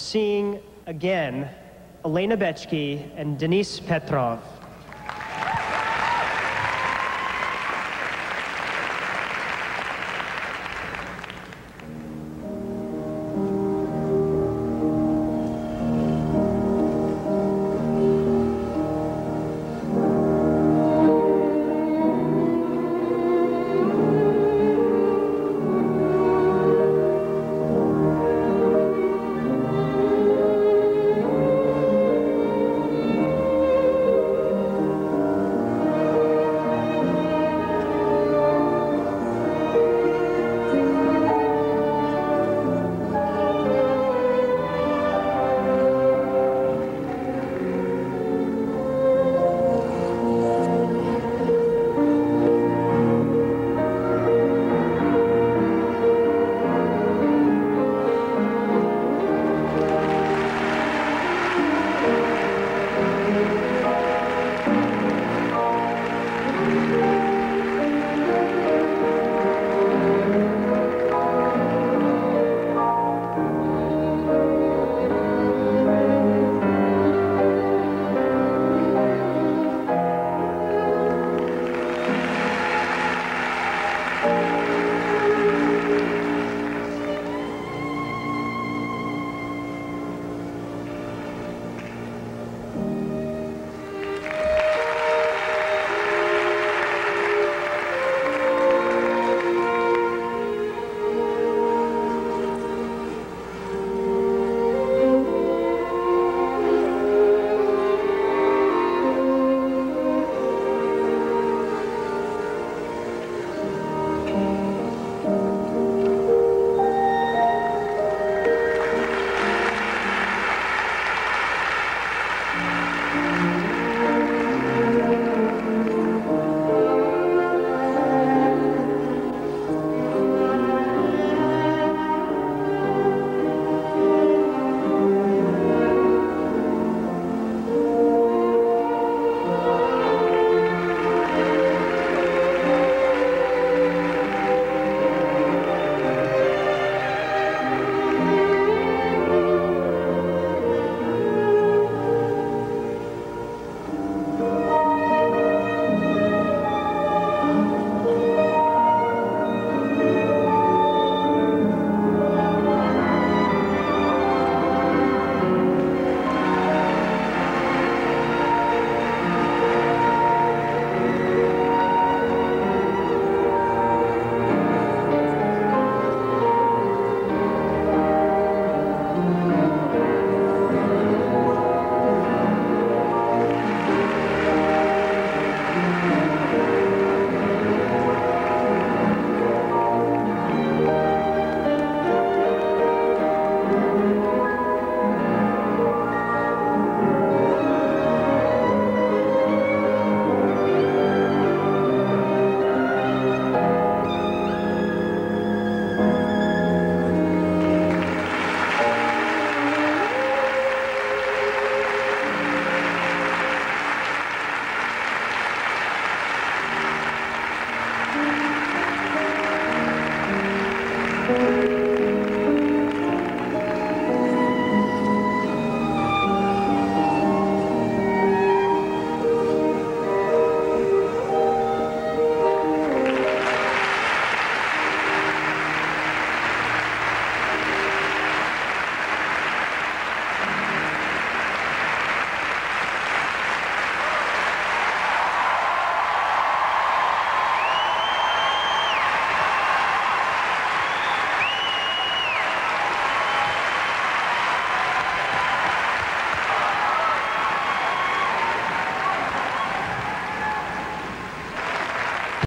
seeing again Elena Bechki and Denise Petrov.